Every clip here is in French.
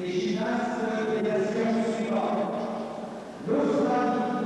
les gymnastes des nations suivantes. L'Australie,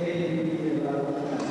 de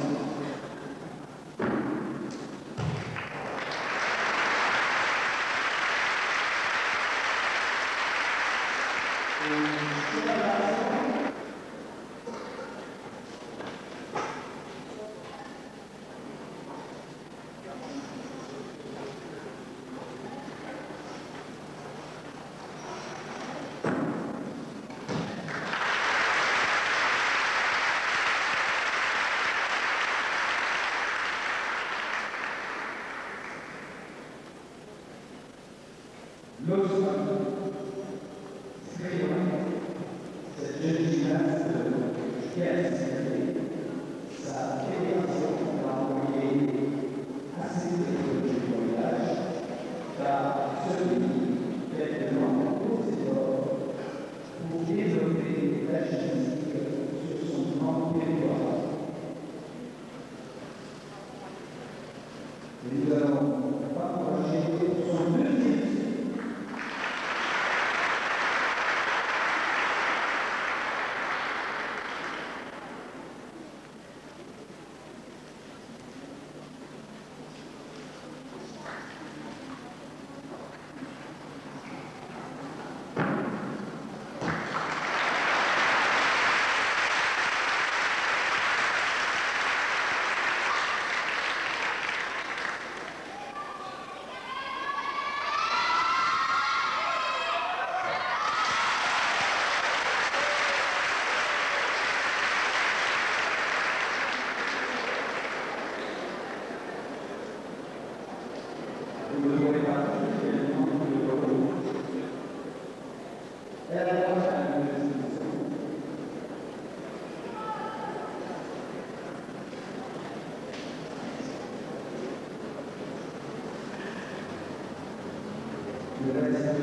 Il reste à chaque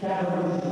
personne.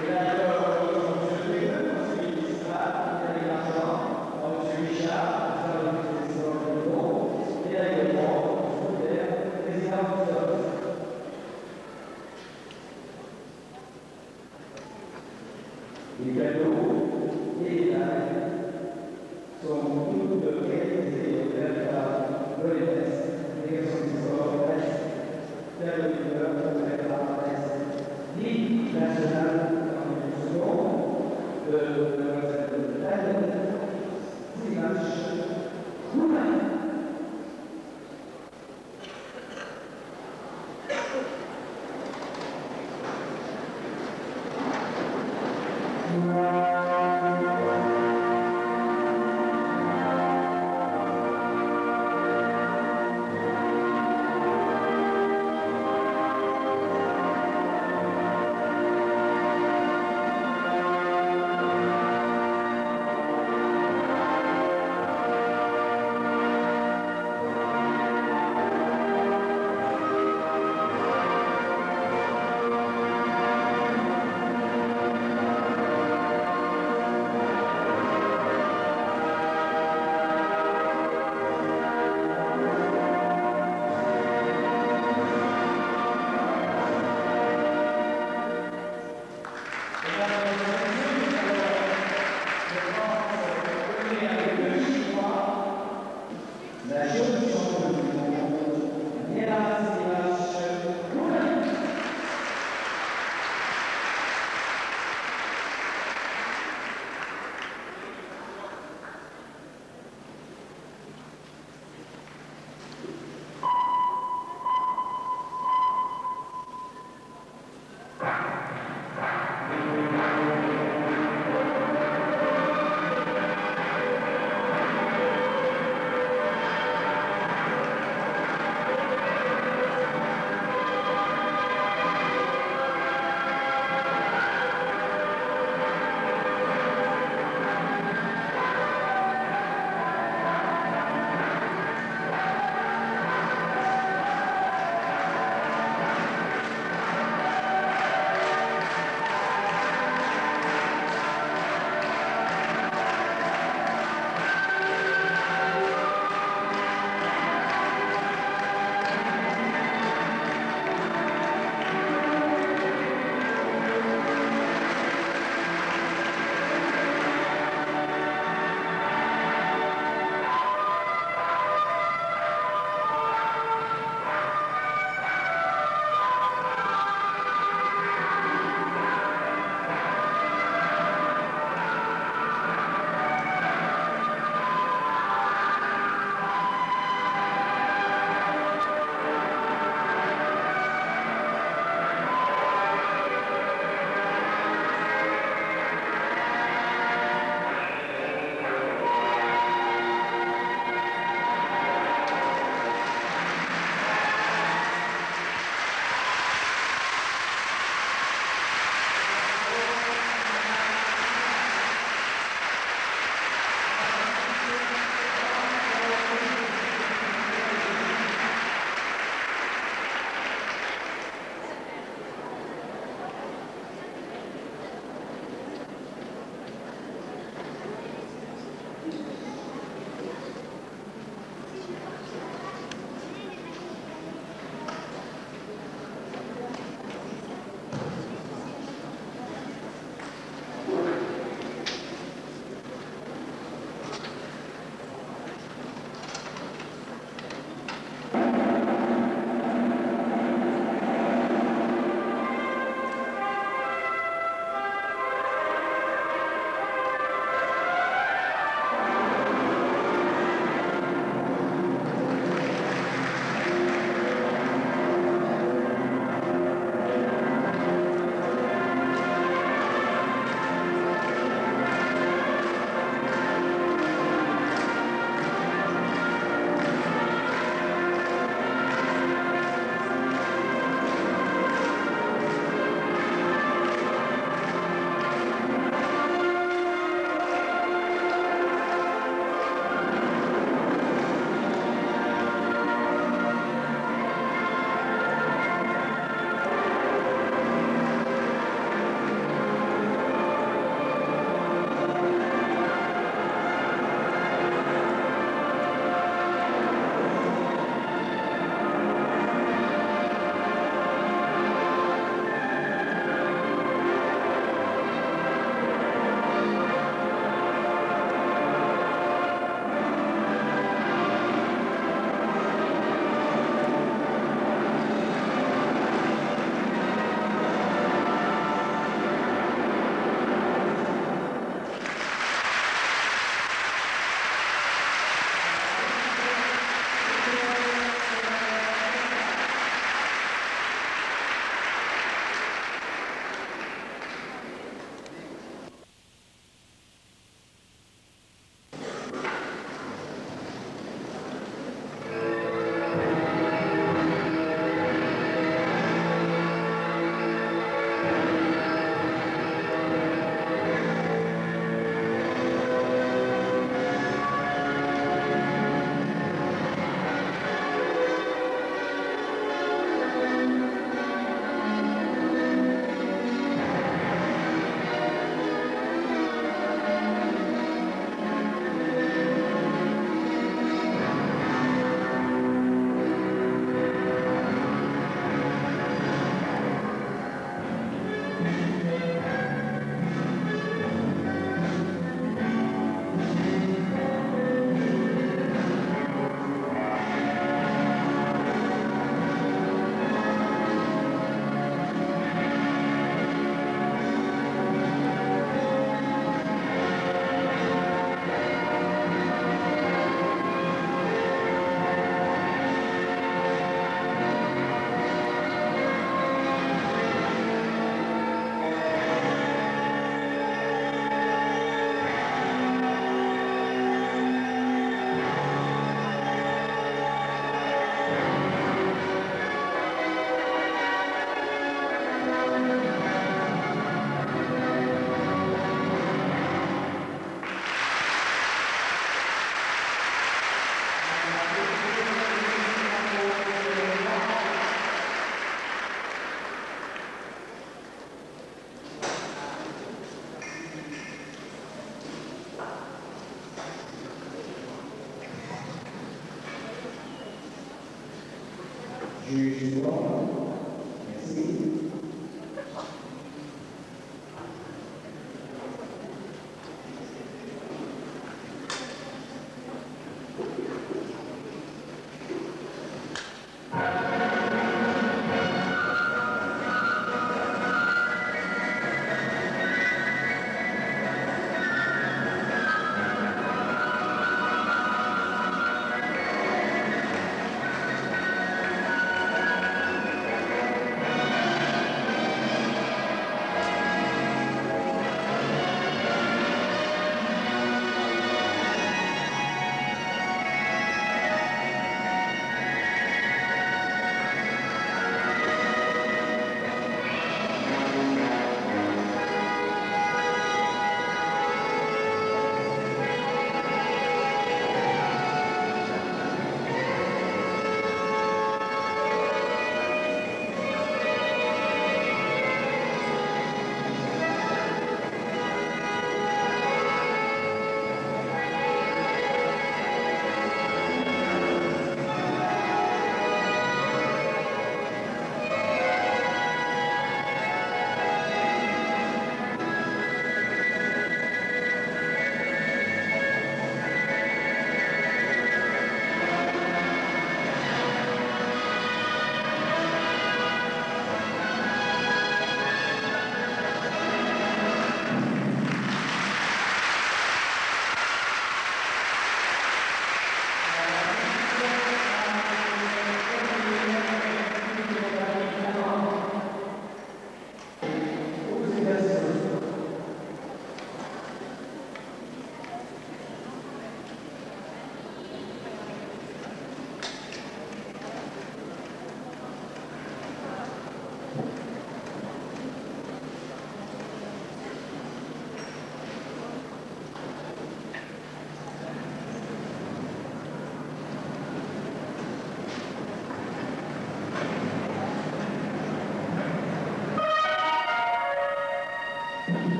Yeah.